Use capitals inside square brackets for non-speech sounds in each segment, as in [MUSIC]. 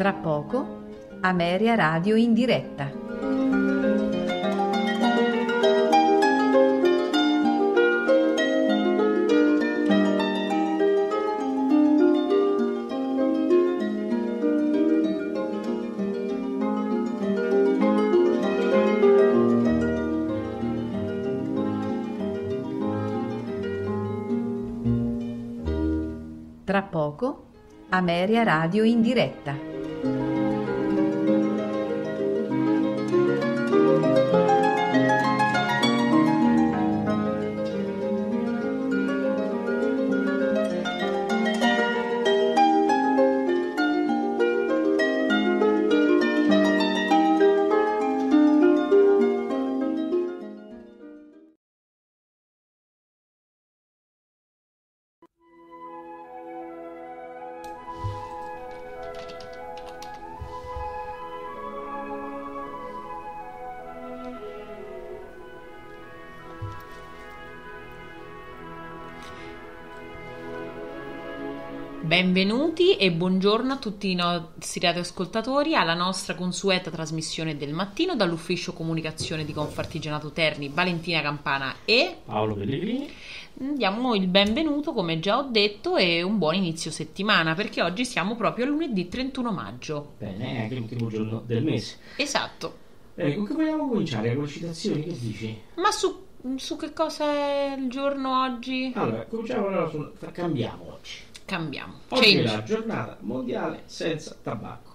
Tra poco, Ameria Radio in diretta. Tra poco, Ameria Radio in diretta. Benvenuti e buongiorno a tutti i nostri radioascoltatori alla nostra consueta trasmissione del mattino dall'ufficio comunicazione di Confartigianato Terni, Valentina Campana e Paolo Pellegrini. diamo il benvenuto, come già ho detto, e un buon inizio settimana perché oggi siamo proprio a lunedì 31 maggio. Bene, è anche l'ultimo giorno del mese. Esatto. Bene, con che vogliamo cominciare? Con le citazioni, che dici? Ma su, su che cosa è il giorno oggi? Allora, cominciamo allora su... Cambiamo oggi. Cambiamo. Oggi è Change. la giornata mondiale senza tabacco.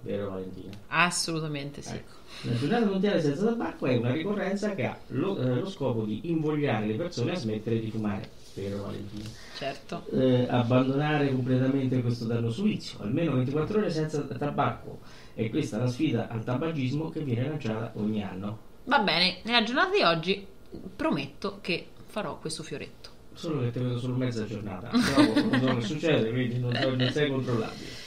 Vero Valentina? Assolutamente sì. Ecco. La giornata mondiale senza tabacco è una ricorrenza che ha lo, eh, lo scopo di invogliare le persone a smettere di fumare. Vero Valentina? Certo. Eh, abbandonare completamente questo dannoso vizio, almeno 24 ore senza tabacco. E questa è una sfida al tabagismo che viene lanciata ogni anno. Va bene, nella giornata di oggi prometto che farò questo fioretto. Solo che te vedo solo mezza giornata. [LAUGHS] Però non so che succede, quindi non, non sei controllabile.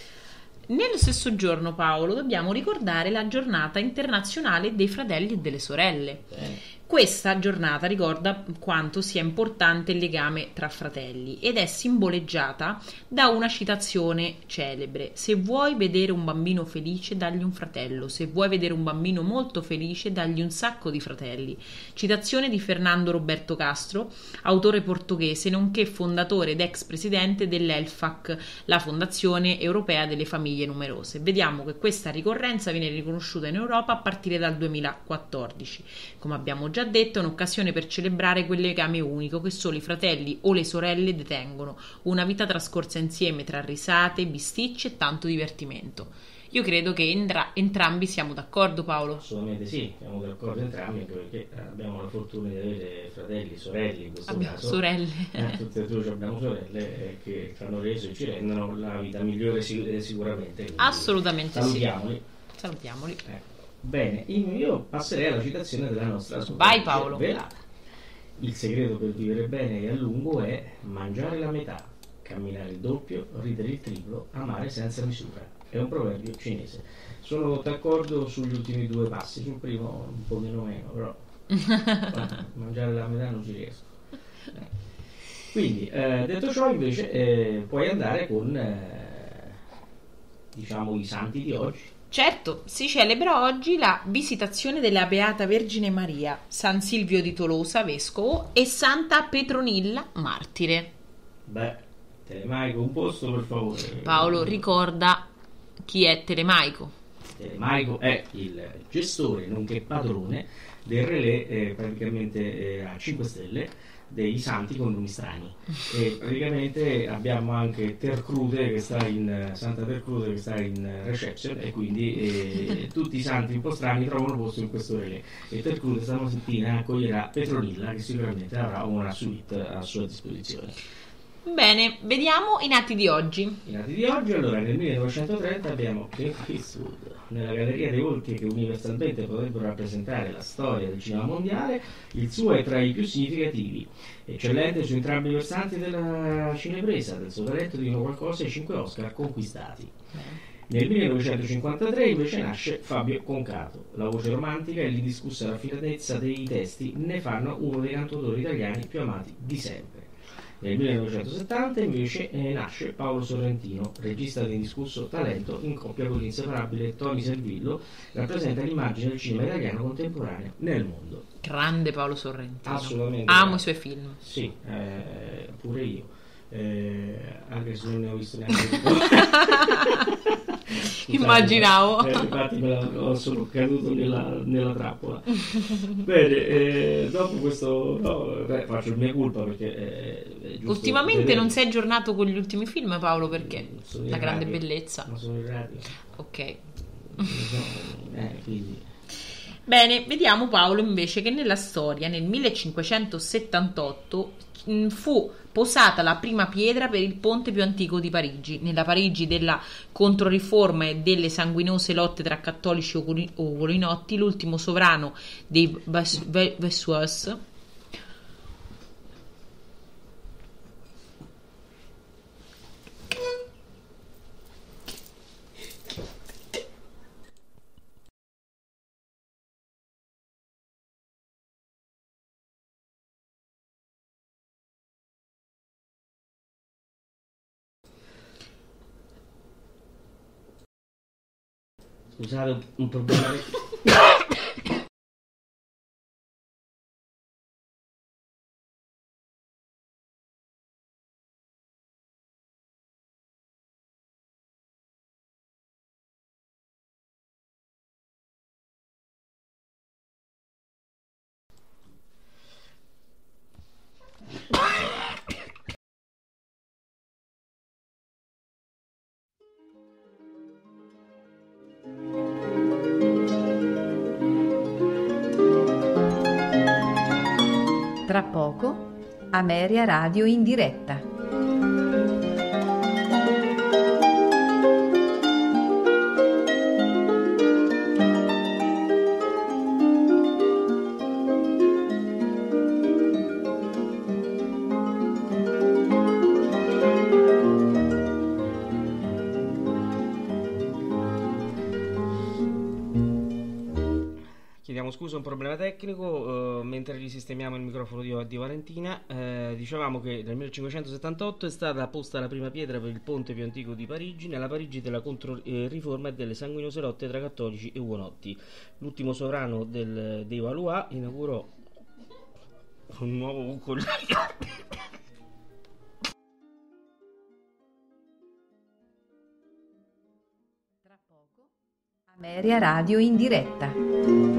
Nello stesso giorno, Paolo, dobbiamo ricordare la giornata internazionale dei fratelli e delle sorelle. Bene. Questa giornata ricorda quanto sia importante il legame tra fratelli ed è simboleggiata da una citazione celebre. Se vuoi vedere un bambino felice, dagli un fratello. Se vuoi vedere un bambino molto felice, dagli un sacco di fratelli. Citazione di Fernando Roberto Castro, autore portoghese, nonché fondatore ed ex presidente dell'ELFAC, la Fondazione Europea delle Famiglie Numerose. Vediamo che questa ricorrenza viene riconosciuta in Europa a partire dal 2014. Come abbiamo già detto, è un'occasione per celebrare quel legame unico che solo i fratelli o le sorelle detengono, una vita trascorsa insieme tra risate, bisticci e tanto divertimento. Io credo che entra- entrambi siamo d'accordo, Paolo. Assolutamente sì, siamo d'accordo entrambi, anche perché eh, abbiamo la fortuna di avere fratelli, sorelle in questo Abbiamo caso. sorelle. Eh, tutte e due abbiamo sorelle eh, che hanno reso e ci rendono la vita migliore sic- eh, sicuramente. Assolutamente sì. Salutiamoli. Salutiamoli. Ecco. Bene, io passerei alla citazione della nostra Vai, Paolo. Il segreto per vivere bene e a lungo è mangiare la metà, camminare il doppio, ridere il triplo, amare senza misura. È un proverbio cinese. Sono d'accordo sugli ultimi due passi, sul primo un po' meno meno, però [LAUGHS] mangiare la metà non ci riesco. Quindi, eh, detto ciò, invece, eh, puoi andare con eh, diciamo i santi di oggi. Certo, si celebra oggi la visitazione della Beata Vergine Maria, San Silvio di Tolosa, vescovo, e Santa Petronilla, martire. Beh, Telemaico, un posto per favore. Paolo ricorda chi è Telemaico. Telemaico è il gestore, nonché padrone del relè eh, praticamente eh, a 5 stelle dei santi con nomi strani. E praticamente abbiamo anche Tercrude che sta in Santa Tercrude che sta in reception e quindi eh, [LAUGHS] tutti i santi un po' strani trovano posto in questo relè. E Tercrude stamattina accoglierà Petronilla che sicuramente avrà una suite a sua disposizione. Bene, vediamo i nati di oggi. I nati di oggi, allora nel 1930 abbiamo Clint Eastwood nella galleria dei volti che universalmente potrebbero rappresentare la storia del cinema mondiale, il suo è tra i più significativi, eccellente su entrambi i versanti della cinepresa, del suo talento dicono qualcosa e 5 Oscar conquistati. Nel 1953 invece nasce Fabio Concato. La voce romantica e l'indiscussa raffinatezza dei testi ne fanno uno dei cantautori italiani più amati di sempre. Nel 1970 invece eh, nasce Paolo Sorrentino, regista di indiscusso talento, in coppia con l'inseparabile Tony Servillo, rappresenta l'immagine del cinema italiano contemporaneo nel mondo. Grande Paolo Sorrentino. Assolutamente. Amo i suoi film. Sì, eh, pure io. Eh, anche se non ne ho visto neanche [LAUGHS] uno. Scusate, [LAUGHS] Immaginavo. eh, infatti la- ho- sono caduto nella, nella trappola. Bene, eh, dopo questo no, beh, faccio il mia colpa perché eh, è giusto Ultimamente vedere. non sei aggiornato con gli ultimi film, Paolo, perché? Sono in La grande radio. bellezza. Ma sono in radio. Ok. Eh, Bene, vediamo Paolo invece che nella storia, nel 1578, mh, fu posata la prima pietra per il ponte più antico di Parigi. Nella Parigi della Controriforma e delle sanguinose lotte tra cattolici o culi- o colinotti, l'ultimo sovrano dei Vas- Ve- Vessuas scusate un- un problema Ameria Radio in diretta. Risistemiamo il microfono di, di Valentina, eh, dicevamo che nel 1578 è stata posta la prima pietra per il ponte più antico di Parigi, nella Parigi della Controriforma e delle sanguinose lotte tra cattolici e ugonotti. L'ultimo sovrano del, dei Valois inaugurò un nuovo poco, Ameria Radio in diretta.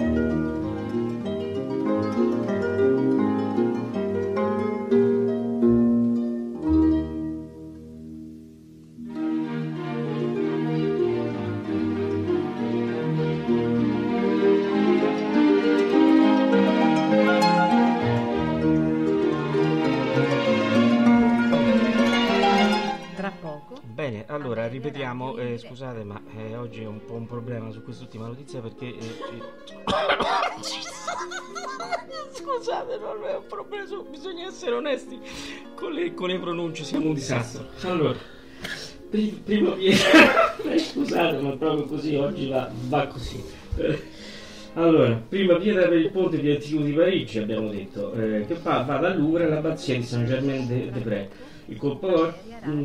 Scusate ma eh, oggi è un po' un problema su quest'ultima notizia perché... eh, eh, [COUGHS] scusate, non è un problema, su- bisogna essere onesti con le, con le pronunce, siamo un disastro. Allora, pri- prima pietra, [LAUGHS] scusate ma proprio così, oggi va, va così. Eh, Allora, prima pietra per il ponte più antico di Parigi, abbiamo detto, eh, che fa, va dal Louvre all'abbazia di Saint-Germain-des-Prés. Il colpo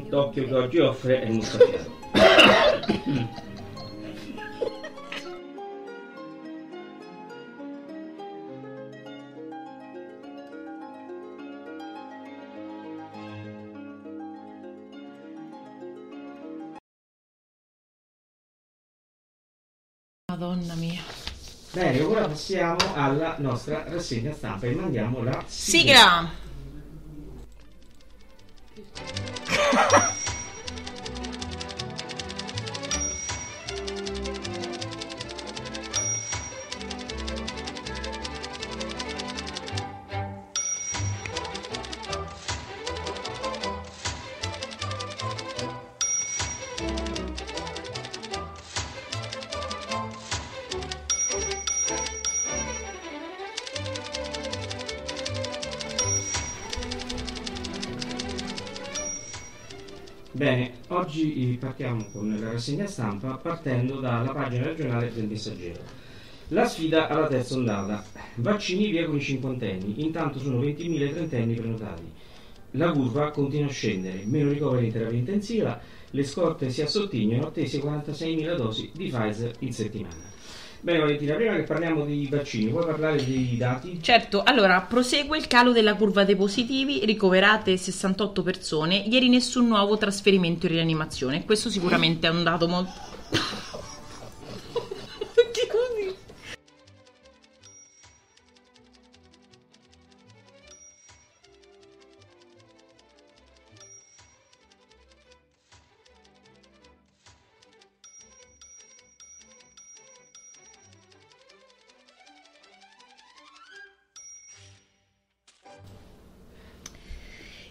d'occhio che oggi offre è mozzafiato. Madonna mia. Bene, ora passiamo alla nostra rassegna stampa e mandiamo la Sigla! Bene, [LAUGHS] oggi eh, partiamo con la rassegna stampa partendo dalla pagina regionale del Messaggero. La sfida alla terza ondata. Vaccini via con i cinquantenni, intanto sono 20.000 i trentenni prenotati. la curva continua a scendere, meno ricoveri in terapia intensiva, le scorte si assottigliano, attesi 46.000 dosi di Pfizer in settimana. Bene Valentina, prima che parliamo dei vaccini, vuoi parlare dei dati? Certo, allora prosegue il calo della curva dei positivi, ricoverate 68 persone, ieri nessun nuovo trasferimento in rianimazione, questo sicuramente è un dato molto...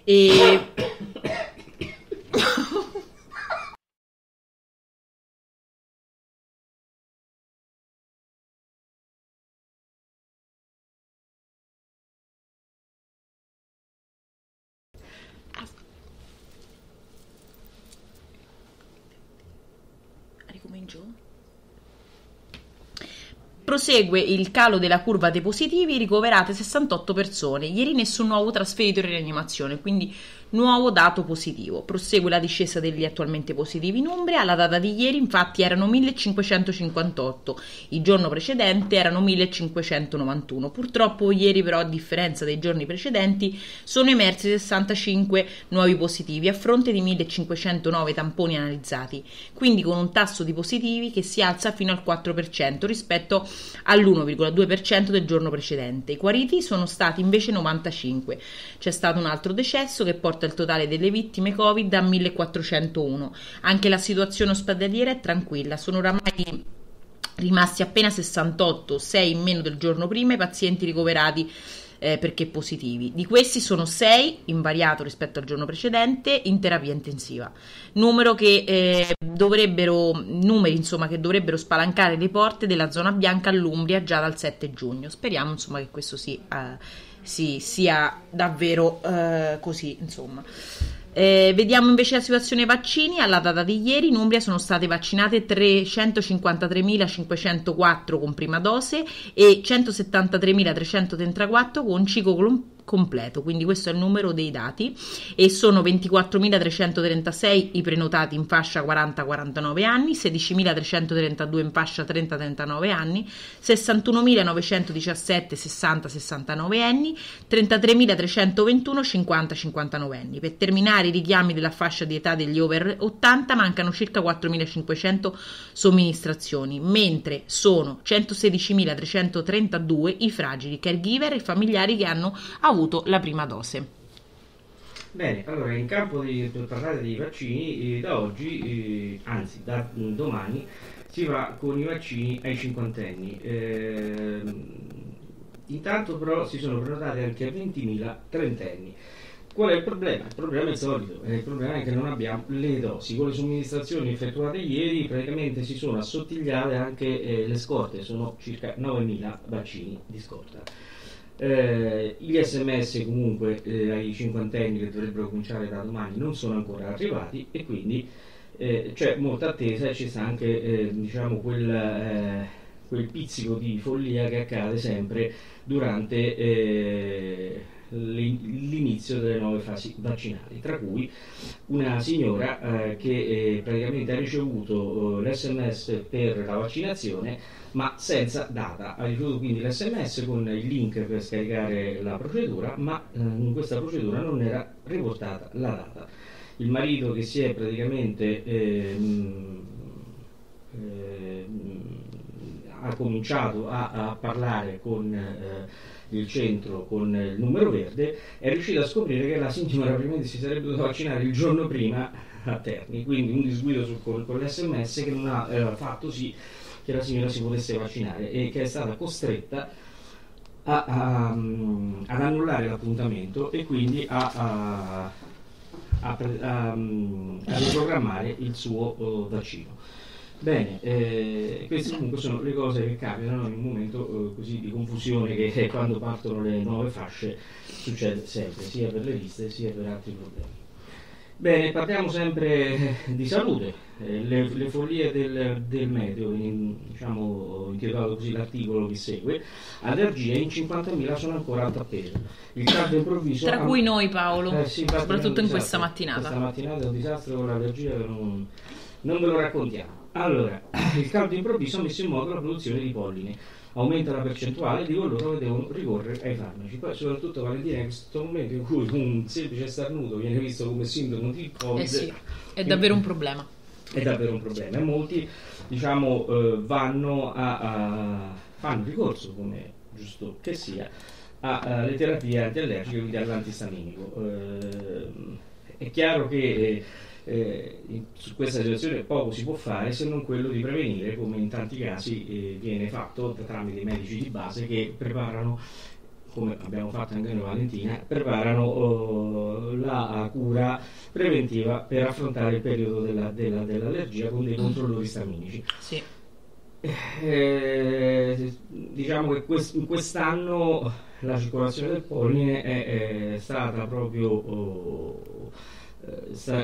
E... Prosegue il calo della curva dei positivi, ricoverate 68 persone. Ieri nessun nuovo trasferito in rianimazione, quindi nuovo dato positivo. Prosegue la discesa degli attualmente positivi in Umbria. Alla data di ieri, infatti, erano 1558. Il giorno precedente erano 1591. Purtroppo, ieri, però, a differenza dei giorni precedenti, sono emersi 65 nuovi positivi a fronte di 1509 tamponi analizzati, quindi con un tasso di positivi che si alza fino al 4% rispetto all'1,2% del giorno precedente. I guariti sono stati invece 95. C'è stato un altro decesso che porta il totale delle vittime Covid a 1401. Anche la situazione ospedaliera è tranquilla, sono oramai rimasti appena 68, 6 in meno del giorno prima i pazienti ricoverati eh, perché positivi. Di questi sono 6, invariato rispetto al giorno precedente, in terapia intensiva. Che eh, numeri insomma, che dovrebbero spalancare le porte della zona bianca all'Umbria già dal 7 giugno. Speriamo insomma che questo si, eh, si, sia davvero eh, così, insomma. Eh, vediamo invece la situazione vaccini. Alla data di ieri in Umbria sono state vaccinate 353.504 con prima dose e 173.334 con ciclo completo, quindi questo è il numero dei dati e sono 24.336 i prenotati in fascia 40-49 anni, 16.332 in fascia 30-39 anni, 61.917 60-69 anni, 33.321 50-59 anni. Per terminare i richiami della fascia di età degli over 80 mancano circa 4.500 somministrazioni, mentre sono 116.332 i fragili caregiver e familiari che hanno avuto avuto la prima dose. Bene, allora in campo di, per parlare dei vaccini, eh, da oggi, eh, anzi da domani, si va con i vaccini ai cinquantenni. Eh, intanto però si sono prenotati anche a 20.000 trentenni. Qual è il problema? Il problema è il solito, eh, il problema è che non abbiamo le dosi. Con le somministrazioni effettuate ieri praticamente si sono assottigliate anche eh, le scorte, sono circa 9.000 vaccini di scorta. Eh, gli sms comunque eh, ai cinquantenni che dovrebbero cominciare da domani non sono ancora arrivati e quindi eh, c'è molta attesa e ci sta anche eh, diciamo quel, eh, quel, pizzico di follia che accade sempre durante eh, l'inizio delle nuove fasi vaccinali, tra cui una signora che praticamente ha ricevuto l'sms per la vaccinazione ma senza data. Ha ricevuto quindi l'SMS con il link per scaricare la procedura, ma eh, in questa procedura non era riportata la data. Il marito che si è praticamente eh, eh, ha cominciato a, a parlare con il centro con il numero verde è riuscito a scoprire che la signora probabilmente si sarebbe dovuta vaccinare il giorno prima a Terni, quindi un disguido su, con, con l'SMS che non ha eh, fatto sì che la signora si potesse vaccinare e che è stata costretta a, a, ad annullare l'appuntamento e quindi a, a, a riprogrammare il suo uh, vaccino. Bene, eh, queste comunque sono le cose che capitano in un momento eh, così di confusione che quando partono le nuove fasce succede sempre, sia per le liste sia per altri problemi. Bene, parliamo sempre di salute, eh, le, le, follie del, del meteo, in, diciamo, intitolato così l'articolo che segue, allergie in 50.000 sono ancora a tappeto. Il caldo improvviso... Tra cui noi Paolo, eh, sì, soprattutto in questa mattinata. Questa mattinata è un disastro con l'allergia non, non ve lo raccontiamo. Allora, [CLEARS THROAT] il caldo improvviso ha messo in moto la produzione di polline aumenta la percentuale di coloro che devono ricorrere ai farmaci. Poi soprattutto Valentina in questo momento in cui [LAUGHS] un semplice starnuto viene visto come sintomo di Covid. Eh sì, è davvero un problema. È davvero un problema e molti diciamo eh, vanno a, a fanno ricorso, come giusto che sia, alle terapie antiallergiche, quindi all'antistaminico. Eh, è chiaro che eh, su questa situazione poco si può fare se non quello di prevenire, come in tanti casi eh, viene fatto tramite i medici di base che preparano come abbiamo fatto anche noi Valentina, preparano oh, la cura preventiva per affrontare il periodo della, della, dell'allergia con dei controllori staminici. Sì. Eh, diciamo che quest- in quest'anno la circolazione del polline è, è stata proprio oh,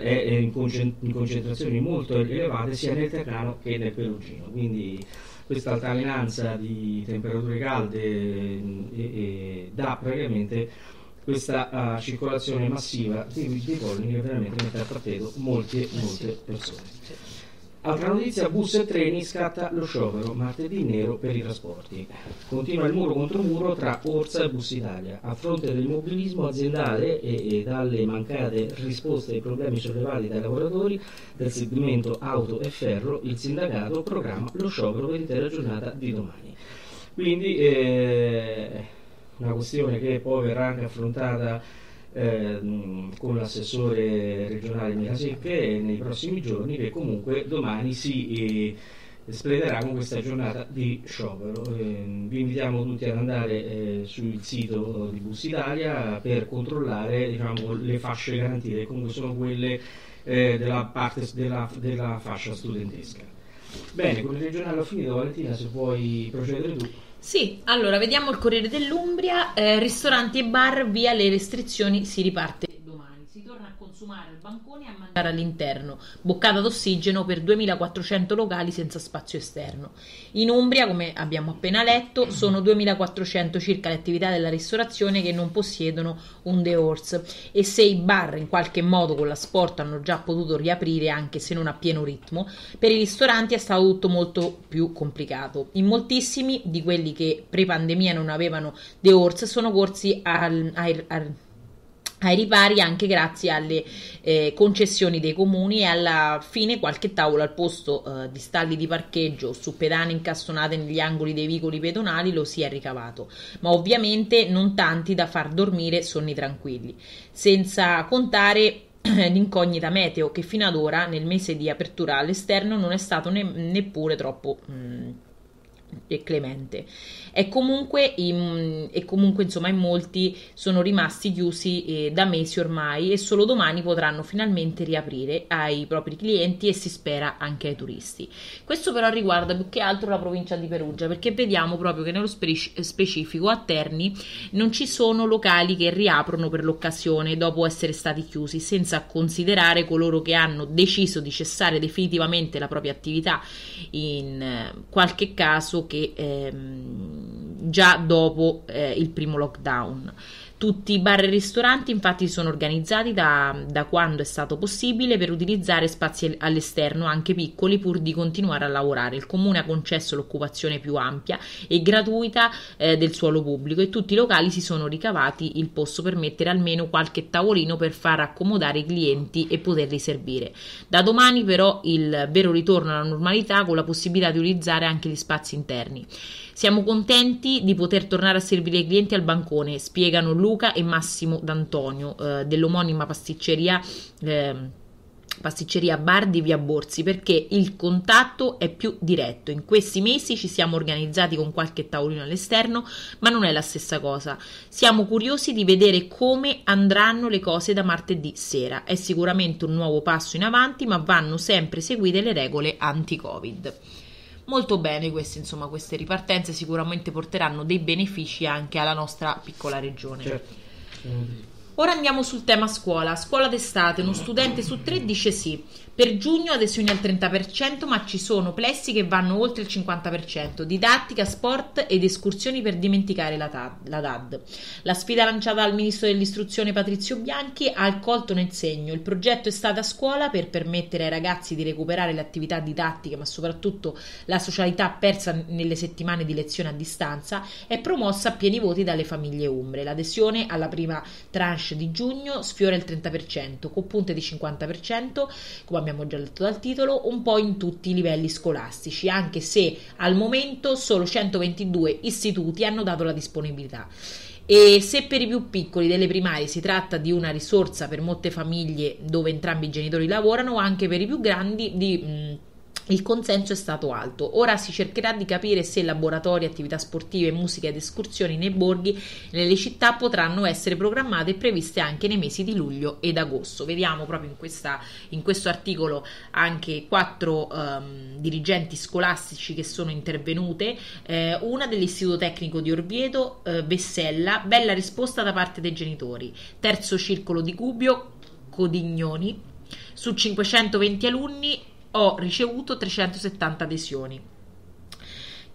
è in, concentrazioni molto elevate sia nel Ternano che nel Perugino. Quindi questa altalenanza di temperature calde e, e dà praticamente questa uh, circolazione massiva di, di polline che veramente mette a tappeto molte, molte persone. Altra notizia, bus e treni scatta lo sciopero, martedì nero per i trasporti. Continua il muro contro muro tra Orsa e Bus Italia. A fronte dell'immobilismo aziendale e, e dalle mancate risposte ai problemi sollevati dai lavoratori del segmento auto e ferro, il sindacato programma lo sciopero per l'intera giornata di domani. Quindi eh, una questione che poi verrà anche affrontata eh, con l'assessore regionale Mirasecche nei prossimi giorni che comunque domani si eh, esplederà con questa giornata di sciopero. Eh, vi invitiamo tutti ad andare eh, sul sito di Bus Italia per controllare diciamo, le fasce garantite, comunque sono quelle eh, della, parte, della, della fascia studentesca. Bene, con il regionale ho finito, Valentina, se puoi procedere tu. Sì, allora vediamo il Corriere dell'Umbria, eh, ristoranti e bar via le restrizioni, si riparte domani, si torna a consumare al bancone e a mangiare all'interno, boccata d'ossigeno per 2400 locali senza spazio esterno. In Umbria, come abbiamo appena letto, sono 2400 circa le attività della ristorazione che non possiedono un The Horse e se i bar in qualche modo con la sport hanno già potuto riaprire anche se non a pieno ritmo, per i ristoranti è stato tutto molto più complicato. In moltissimi di quelli che pre-pandemia non avevano The Horse sono corsi al, al, al ai ripari anche grazie alle eh, concessioni dei comuni e alla fine qualche tavolo al posto eh, di stalli di parcheggio su pedane incastonate negli angoli dei vicoli pedonali lo si è ricavato, ma ovviamente non tanti da far dormire sonni tranquilli, senza contare l'incognita meteo che fino ad ora nel mese di apertura all'esterno non è stato ne- neppure troppo mh, mm, clemente. E comunque, in, e comunque insomma in molti sono rimasti chiusi eh, da mesi ormai e solo domani potranno finalmente riaprire ai propri clienti e si spera anche ai turisti. Questo però riguarda più che altro la provincia di Perugia perché vediamo proprio che nello spe- specifico a Terni non ci sono locali che riaprono per l'occasione dopo essere stati chiusi senza considerare coloro che hanno deciso di cessare definitivamente la propria attività in eh, qualche caso che ehm, già dopo eh, il primo lockdown. Tutti i bar e ristoranti infatti sono organizzati da, da, quando è stato possibile per utilizzare spazi all'esterno, anche piccoli, pur di continuare a lavorare. Il comune ha concesso l'occupazione più ampia e gratuita eh, del suolo pubblico e tutti i locali si sono ricavati il posto per mettere almeno qualche tavolino per far accomodare i clienti e poterli servire. Da domani però il vero ritorno alla normalità con la possibilità di utilizzare anche gli spazi interni. Siamo contenti di poter tornare a servire i clienti al bancone, spiegano Luca e Massimo D'Antonio eh, dell'omonima pasticceria. Eh, pasticceria Bar di Via Borsi perché il contatto è più diretto. In questi mesi ci siamo organizzati con qualche tavolino all'esterno, ma non è la stessa cosa. Siamo curiosi di vedere come andranno le cose da martedì sera. È sicuramente un nuovo passo in avanti, ma vanno sempre seguite le regole anti-Covid molto bene queste, insomma, queste ripartenze sicuramente porteranno dei benefici anche alla nostra piccola regione. Certo. Ora andiamo sul tema scuola. Scuola d'estate, uno studente su tre dice sì. Per giugno adesioni al 30%, ma ci sono plessi che vanno oltre il 50%, didattica, sport ed escursioni per dimenticare la, TAD, la DAD. La sfida lanciata dal ministro dell'istruzione Patrizio Bianchi ha accolto nel segno. Il progetto è stato a scuola per permettere ai ragazzi di recuperare le attività didattiche, ma soprattutto la socialità persa nelle settimane di lezione a distanza, è promossa a pieni voti dalle famiglie umbre. L'adesione alla prima tranche di giugno sfiora il 30%, con punte di 50%, come abbiamo abbiamo già letto dal titolo, un po' in tutti i livelli scolastici, anche se al momento solo 122 istituti hanno dato la disponibilità. E se per i più piccoli delle primarie si tratta di una risorsa per molte famiglie dove entrambi i genitori lavorano, anche per i più grandi di... Mh, il consenso è stato alto. Ora si cercherà di capire se laboratori, attività sportive, musica ed escursioni nei borghi nelle città potranno essere programmate e previste anche nei mesi di luglio ed agosto. Vediamo proprio in, questa, in questo articolo anche quattro um, dirigenti scolastici che sono intervenute. Eh, una dell'Istituto Tecnico di Orvieto, eh, Vessella, bella risposta da parte dei genitori. Terzo circolo di Cubio, Codignoni. Su 520 alunni ho ricevuto 370 adesioni.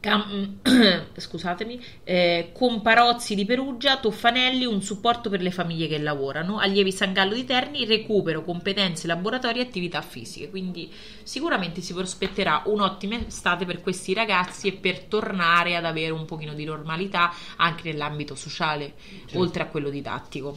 Cam- [CLEARS THROAT] scusatemi, eh, Comparozzi di Perugia, Toffanelli, un supporto per le famiglie che lavorano, Allievi San Gallo di Terni, recupero, competenze, laboratori e attività fisiche. Quindi sicuramente si prospetterà un'ottima estate per questi ragazzi e per tornare ad avere un pochino di normalità anche nell'ambito sociale, certo. oltre a quello didattico.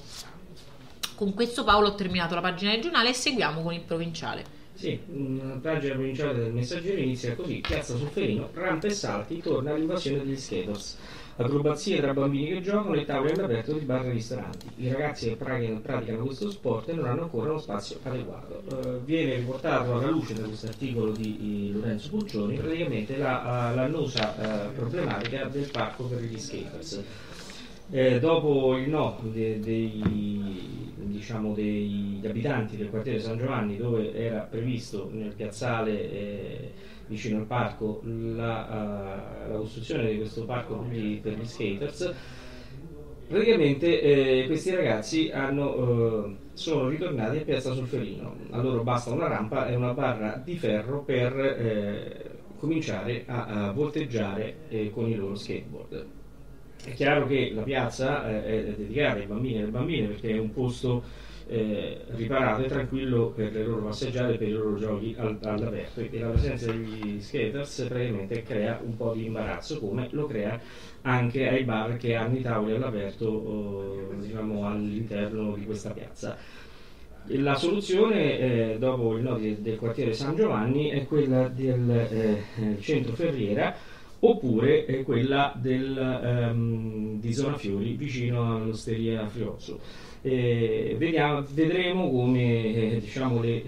Con questo Paolo ho terminato la pagina regionale e seguiamo con il provinciale. Sì, una pagina provinciale del messaggero inizia così: Piazza Solferino, rampe e salti, torna l'invasione degli skaters. Acrobazie tra bambini che giocano e tavoli all'aperto di bar e ristoranti. I ragazzi che praticano questo sport non hanno ancora uno spazio adeguato. Uh, viene riportato alla luce da questo articolo di, Lorenzo Puccioni praticamente la, uh, l'annosa uh, problematica del parco per gli skaters. Eh, dopo il no dei, dei diciamo, degli abitanti del quartiere San Giovanni dove era previsto nel piazzale eh, vicino al parco la, uh, la, costruzione di questo parco per gli, per gli skaters praticamente eh, questi ragazzi hanno, eh, sono ritornati a Piazza Solferino. A loro basta una rampa e una barra di ferro per eh, cominciare a, a volteggiare con i loro skateboard è chiaro che la piazza eh, è dedicata ai bambini e alle bambine perché è un posto eh, riparato e tranquillo per le loro passeggiate e per i loro giochi al, all'aperto e la presenza degli skaters praticamente crea un po' di imbarazzo come lo crea anche ai bar che hanno i tavoli all'aperto eh, diciamo all'interno di questa piazza. La soluzione eh, dopo il no del, del quartiere San Giovanni è quella del eh, centro Ferriera oppure è quella del, um, di Zona Fiori vicino all'osteria Frioso. Eh, vediamo, vedremo come eh, diciamo, le,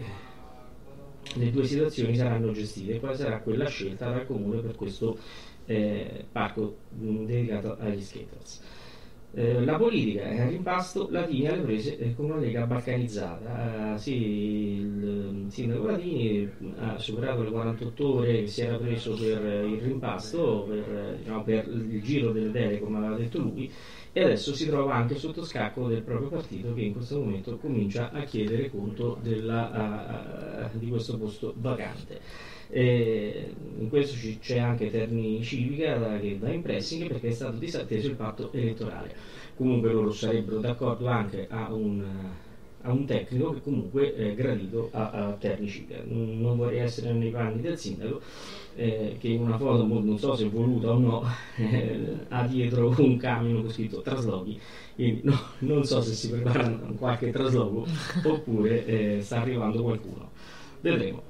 le, due situazioni saranno gestite quale sarà quella scelta dal comune per questo eh, parco mh, dedicato agli skaters. Eh, la politica è a rimpasto, Latini alle prese eh, con una lega balcanizzata. Uh, sì, il, il sindaco Latini ha superato le 48 ore che si era preso per il rimpasto, per, diciamo, per il giro delle deleghe, come aveva detto lui, e adesso si trova anche sotto scacco del proprio partito che in questo momento comincia a chiedere conto della, uh, di questo posto vacante. E in questo c'è anche Terni Civica che va in pressing perché è stato disatteso il patto elettorale. Comunque loro sarebbero d'accordo anche a un, a un tecnico che comunque è gradito a, a Terni Civica. Non vorrei essere nei panni del sindaco eh, che in una foto, non so se voluta o no, [LAUGHS] ha dietro un camion con scritto traslochi. Quindi no, non so se si prepara qualche trasloco [LAUGHS] oppure eh, sta arrivando qualcuno. Vedremo.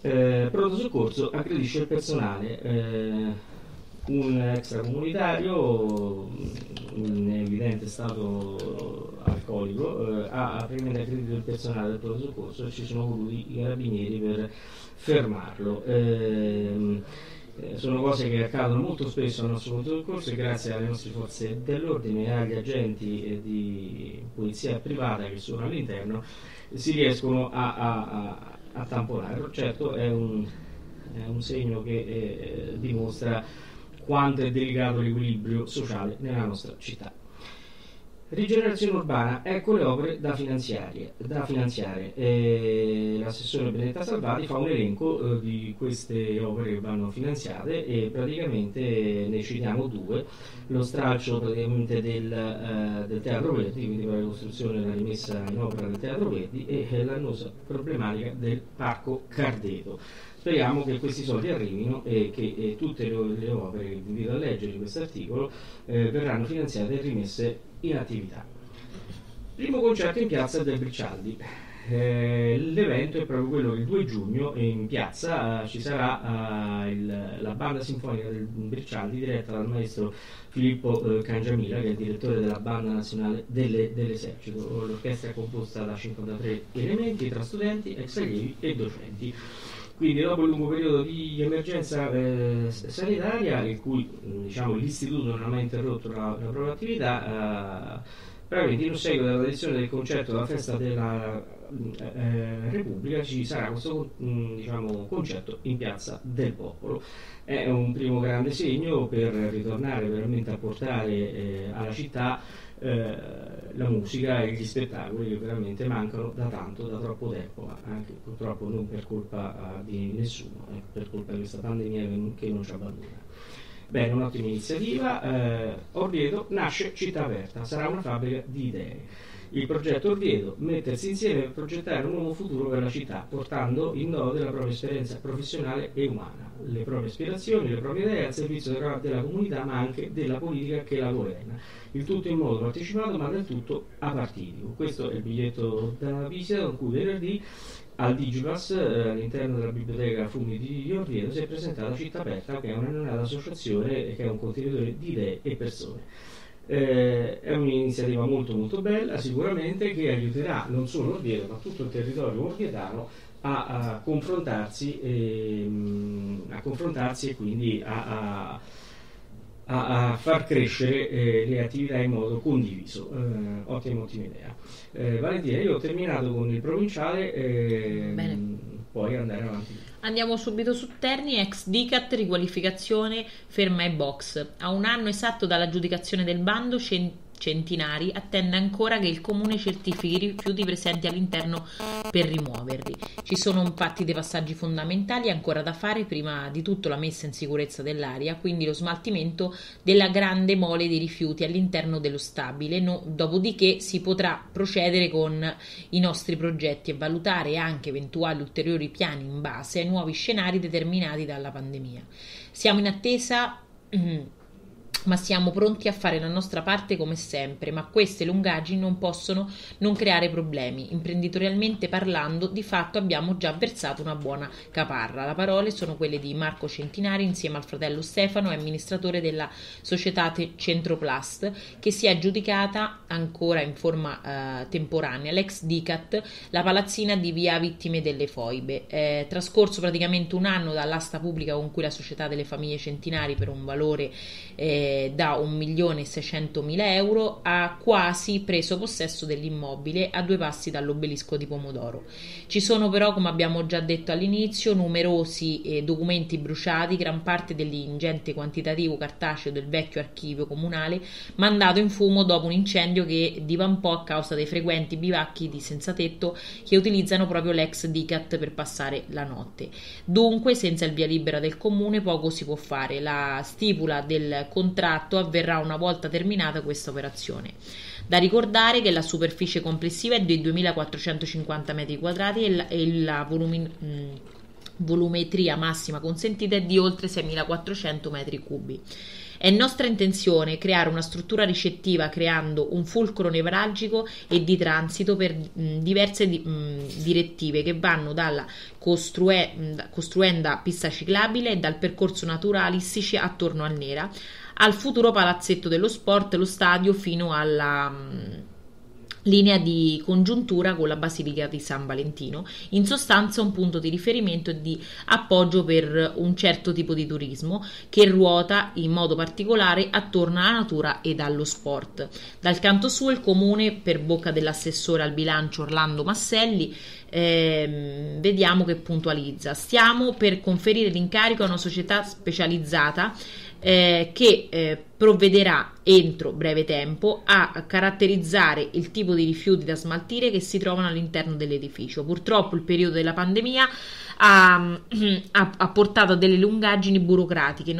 Eh, pronto soccorso aggredisce il personale. Eh, un extracomunitario in evidente stato alcolico eh, ha praticamente aggredito il personale del pronto soccorso e ci sono voluti i carabinieri per fermarlo. Ehm, eh, sono cose che accadono molto spesso al nostro pronto soccorso e grazie alle nostre forze dell'ordine e agli agenti eh, di polizia privata che sono all'interno si riescono a, a, a a tamponare. Certo è un, è un segno che eh, dimostra quanto è delicato l'equilibrio sociale nella nostra città. Rigenerazione urbana, ecco le opere da, da finanziare. Eh, l'assessore Benetta Salvati fa un elenco eh, di queste opere che vanno finanziate e praticamente ne citiamo due. Lo stralcio del, eh, del Teatro Verdi, quindi per la costruzione e la rimessa in opera del Teatro Verdi e l'annosa problematica del Parco Cardeto. Speriamo che questi soldi arrivino e che eh, tutte le, le, opere che vi invito a leggere in questo articolo eh, verranno finanziate e rimesse in attività. Primo concerto in piazza del Bricialdi. Eh, l'evento è proprio quello il 2 giugno in piazza eh, ci sarà eh, il, la banda sinfonica del Bricialdi diretta dal maestro Filippo eh, Cangiamila che è il direttore della banda nazionale delle, dell'esercito. L'orchestra è composta da 53 elementi tra studenti, ex allievi e docenti. Quindi dopo il lungo periodo di emergenza eh, sanitaria, in cui diciamo, l'istituto non ha mai interrotto la, la propria attività, eh, praticamente in seguito alla tradizione del concerto della festa della eh, Repubblica ci sarà questo diciamo, concerto in Piazza del Popolo. È un primo grande segno per ritornare veramente a portare eh, alla città eh, la musica e gli spettacoli veramente mancano da tanto, da troppo tempo, anche purtroppo non per colpa uh, di nessuno, eh, per colpa di questa pandemia che, che non ci abbandona. Bene, un'ottima iniziativa. Eh, Orvieto nasce città aperta, sarà una fabbrica di idee. Il progetto Orvieto, mettersi insieme per progettare un nuovo futuro per la città, portando in dode la propria esperienza professionale e umana, le proprie ispirazioni, le proprie idee al servizio della comunità, ma anche della politica che la governa. Il tutto in modo partecipato, ma del tutto apartitico. Questo è il biglietto da visita con cui venerdì al Digipass eh, all'interno della biblioteca Fumi di Orvieto si è presentata Città Aperta, che è una associazione che è un contenitore di idee e persone. Eh, è un'iniziativa molto molto bella, sicuramente che aiuterà non solo Orvieto ma tutto il territorio orvietano a, a, confrontarsi, e, a confrontarsi e quindi a, a, far crescere eh, le attività in modo condiviso. Eh, ottima, ottima idea. Eh, Valentina, io ho terminato con il provinciale, ehm, puoi andare avanti. Andiamo subito su Terni, ex Dicat, riqualificazione, ferma e box. A un anno esatto dall'aggiudicazione del bando, centinari, attende ancora che il comune certifichi i rifiuti presenti all'interno per rimuoverli. Ci sono infatti dei passaggi fondamentali ancora da fare, prima di tutto la messa in sicurezza dell'aria, quindi lo smaltimento della grande mole di rifiuti all'interno dello stabile, no, dopodiché si potrà procedere con i nostri progetti e valutare anche eventuali ulteriori piani in base ai nuovi scenari determinati dalla pandemia. Siamo in attesa [CLEARS THROAT] ma siamo pronti a fare la nostra parte come sempre, ma queste lungaggini non possono non creare problemi. Imprenditorialmente parlando, di fatto abbiamo già versato una buona caparra. Le parole sono quelle di Marco Centinari insieme al fratello Stefano, amministratore della società Centroplast, che si è aggiudicata ancora in forma eh, temporanea l'ex Dicat, la palazzina di via Vittime delle Foibe. È trascorso praticamente un anno dall'asta pubblica con cui la società delle famiglie Centinari per un valore eh, da 1.600.000 euro ha quasi preso possesso dell'immobile a due passi dall'obelisco di Pomodoro. Ci sono però, come abbiamo già detto all'inizio, numerosi eh, documenti bruciati, gran parte dell'ingente quantitativo cartaceo del vecchio archivio comunale mandato in fumo dopo un incendio che divampò a causa dei frequenti bivacchi di senza tetto che utilizzano proprio l'ex Dicat per passare la notte. Dunque, senza il via libera del comune poco si può fare. La stipula del contratto contratto avverrà una volta terminata questa operazione. Da ricordare che la superficie complessiva è di 2450 m2 e la, volumin, mh, volumetria massima consentita è di oltre 6400 m3. È nostra intenzione creare una struttura ricettiva creando un fulcro nevralgico e di transito per mh, diverse di, mh, direttive che vanno dalla costrue, mh, costruenda pista ciclabile e dal percorso naturalistici attorno al Nera al futuro palazzetto dello sport, lo stadio fino alla mm, linea di congiuntura con la Basilica di San Valentino, in sostanza un punto di riferimento e di appoggio per un certo tipo di turismo che ruota in modo particolare attorno alla natura ed allo sport. Dal canto suo il comune, per bocca dell'assessore al bilancio Orlando Masselli, eh, vediamo che puntualizza. Stiamo per conferire l'incarico a una società specializzata eh, che eh, provvederà entro breve tempo a caratterizzare il tipo di rifiuti da smaltire che si trovano all'interno dell'edificio. Purtroppo il periodo della pandemia ha, [CLEARS THROAT] ha, ha portato a delle lungaggini burocratiche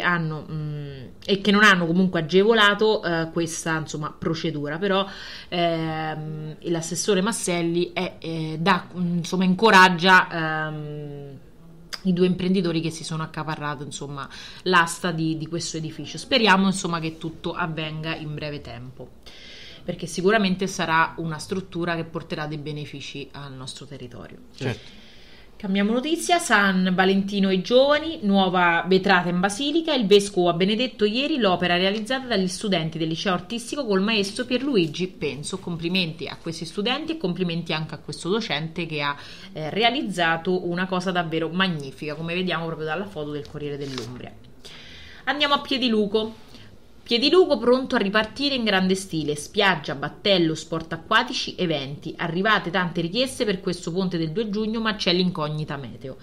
hanno, mh, mm, e che non hanno comunque agevolato eh, questa insomma, procedura. Però ehm, l'assessore Masselli è, eh, da, insomma, incoraggia. Ehm, i due imprenditori che si sono accaparrato insomma l'asta di, di questo edificio. Speriamo insomma che tutto avvenga in breve tempo perché sicuramente sarà una struttura che porterà dei benefici al nostro territorio. Certo. Cambiamo notizia, San Valentino ai giovani, nuova vetrata in Basilica, il Vescovo ha benedetto ieri l'opera realizzata dagli studenti del liceo artistico col maestro Pierluigi Penso. Complimenti a questi studenti e complimenti anche a questo docente che ha eh, realizzato una cosa davvero magnifica, come vediamo proprio dalla foto del Corriere dell'Umbria. Andiamo a Piediluco. Piedilugo pronto a ripartire in grande stile, spiaggia, battello, sport acquatici, eventi. Arrivate tante richieste per questo ponte del 2 giugno, ma c'è l'incognita meteo.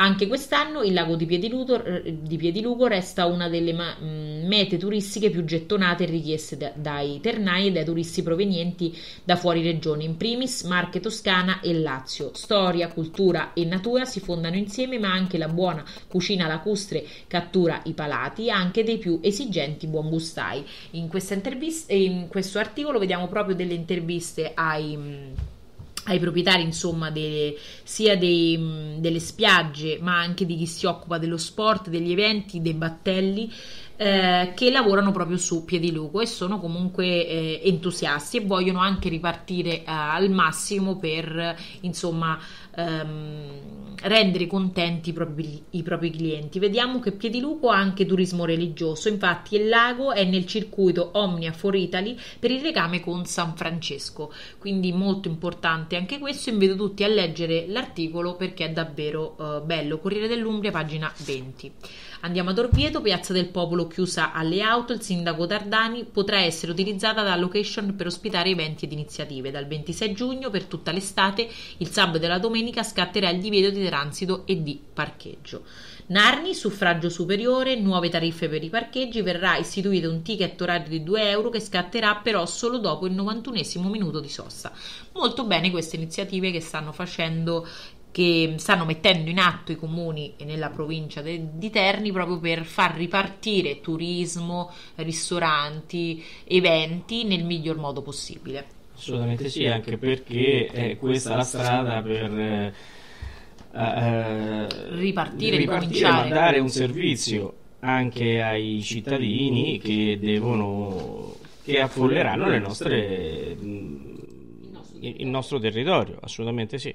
Anche quest'anno il lago di Piedilugo, di Piedilugo resta una delle ma- mm, mete turistiche più gettonate e richieste da- dai ternai e dai turisti provenienti da fuori regione, in primis Marche Toscana e Lazio. Storia, cultura e natura si fondano insieme, ma anche la buona cucina lacustre cattura i palati, anche dei più esigenti buongustai. In, in questo articolo vediamo proprio delle interviste ai mm, ai proprietari insomma delle, sia dei, delle spiagge ma anche di chi si occupa dello sport, degli eventi, dei battelli eh, che lavorano proprio su Piedilugo e sono comunque eh, entusiasti e vogliono anche ripartire eh, al massimo per insomma ehm, rendere contenti i propri, i propri, clienti. Vediamo che Piedilugo ha anche turismo religioso, infatti il lago è nel circuito Omnia for Italy per il legame con San Francesco, quindi molto importante anche questo. Invito tutti a leggere l'articolo perché è davvero eh, bello. Corriere dell'Umbria, pagina 20. Andiamo ad Orvieto, Piazza del Popolo chiusa alle auto, il sindaco Dardani potrà essere utilizzata da location per ospitare eventi ed iniziative. Dal 26 giugno per tutta l'estate, il sabato e la domenica scatterà il divieto di transito e di parcheggio. Narni, suffragio superiore, nuove tariffe per i parcheggi, verrà istituito un ticket orario di 2 euro che scatterà però solo dopo il 91 minuto di sosta. Molto bene queste iniziative che stanno facendo che stanno mettendo in atto i comuni nella provincia de- di Terni proprio per far ripartire turismo, ristoranti, eventi nel miglior modo possibile. Assolutamente sì, anche perché è questa la strada per eh, eh, ripartire, ripartire ma dare un servizio anche ai cittadini che devono che affolleranno le nostre, il nostro territorio, assolutamente sì.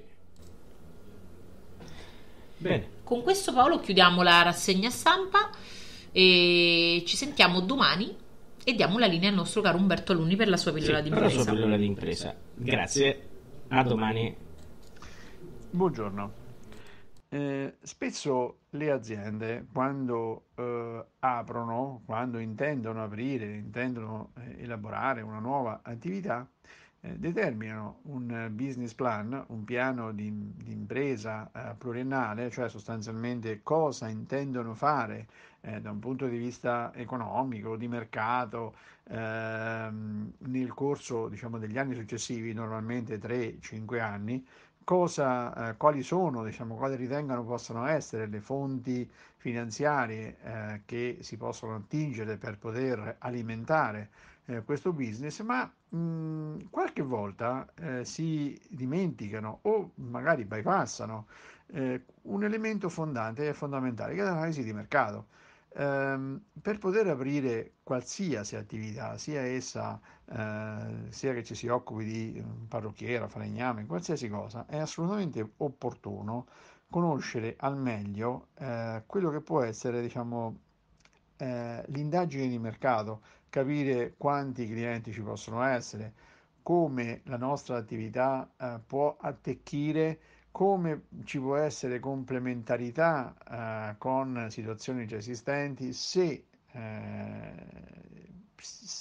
Bene. Con questo Paolo chiudiamo la rassegna stampa e ci sentiamo domani e diamo la linea al nostro caro Umberto Alunni per la sua pillola sì, di impresa. Per la sua pillola di impresa. Grazie, a domani. Buongiorno. Eh, spesso le aziende quando eh, aprono, quando intendono aprire, intendono eh, elaborare una nuova attività, eh, determinano un business plan, un piano di, di impresa eh, pluriennale, cioè sostanzialmente cosa intendono fare eh, da un punto di vista economico, di mercato, ehm, nel corso diciamo, degli anni successivi, normalmente 3-5 anni, cosa, eh, quali sono, diciamo, quali ritengono possano essere le fonti finanziarie eh, che si possono attingere per poter alimentare eh, questo business, ma mh, mm, qualche volta eh, si dimenticano o magari bypassano eh, un elemento fondante e fondamentale che è l'analisi di mercato. Um, per poter aprire qualsiasi attività, sia essa uh, sia che ci si occupi di parrucchiera, falegname, qualsiasi cosa, è assolutamente opportuno conoscere al meglio uh, quello che può essere, diciamo, uh, l'indagine di mercato capire quanti clienti ci possono essere, come la nostra attività eh, può attecchire, come ci può essere complementarità eh, con situazioni già esistenti, se eh,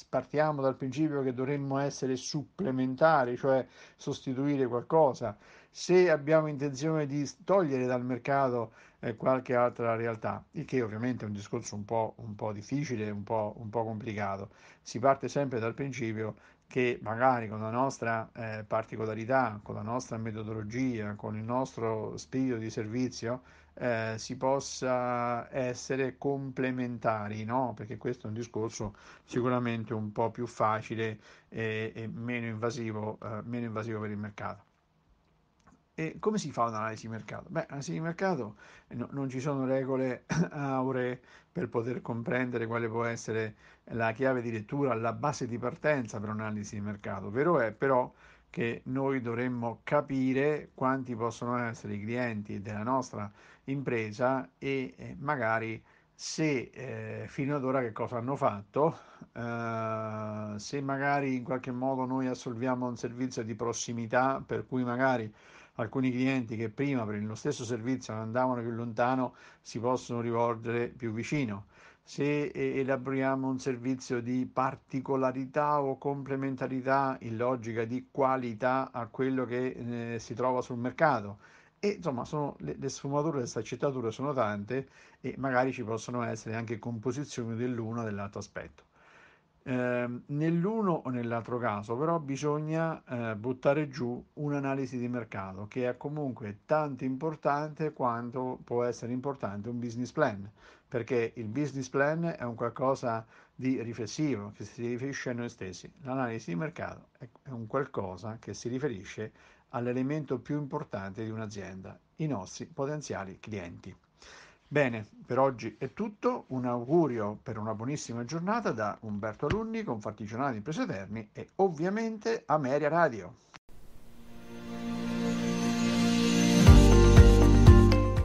partiamo dal principio che dovremmo essere supplementari, cioè sostituire qualcosa, se abbiamo intenzione di togliere dal mercato qualche altra realtà, il che ovviamente è un discorso un po', un po difficile, un po', un po' complicato. Si parte sempre dal principio che magari con la nostra eh, particolarità, con la nostra metodologia, con il nostro spirito di servizio, eh, si possa essere complementari, no? Perché questo è un discorso sicuramente un po' più facile e, e meno, invasivo, eh, meno invasivo per il mercato. E come si fa un'analisi di mercato? Beh, analisi di mercato no, non ci sono regole [COUGHS] auree per poter comprendere quale può essere la chiave di lettura, la base di partenza per un'analisi di mercato. Vero è però che noi dovremmo capire quanti possono essere i clienti della nostra impresa e eh, magari se eh, fino ad ora che cosa hanno fatto, eh, se magari in qualche modo noi assolviamo un servizio di prossimità per cui magari alcuni clienti che prima per lo stesso servizio andavano più lontano si possono rivolgere più vicino. Se elaboriamo un servizio di particolarità o complementarità in logica di qualità a quello che eh, si trova sul mercato. E insomma, sono, le, le sfumature, le sfaccettature sono tante e magari ci possono essere anche composizioni dell'uno o dell'altro aspetto. Eh, nell'uno o nell'altro caso, però, bisogna eh, buttare giù un'analisi di mercato che è comunque tanto importante quanto può essere importante un business plan, perché il business plan è un qualcosa di riflessivo che si riferisce a noi stessi. L'analisi di mercato è un qualcosa che si riferisce all'elemento più importante di un'azienda, i nostri potenziali clienti. Bene, per oggi è tutto. Un augurio per una buonissima giornata da Umberto Alunni, Confartigianati Imprese Terni e ovviamente Ameria Radio.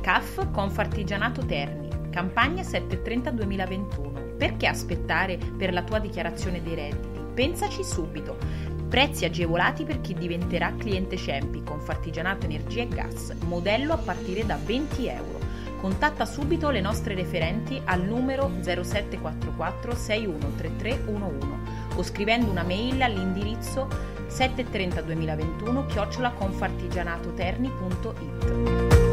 CAF Confartigianato Terni, campagna 730-2021. Perché aspettare per la tua dichiarazione dei redditi? Pensaci subito. Prezzi agevolati per chi diventerà cliente Cempi, Confartigianato Energia e Gas, modello a partire da 20 euro. Contatta subito le nostre referenti al numero 0744 613311 o scrivendo una mail all'indirizzo 730 2021 chiocciolaconfartigianatoterni.it.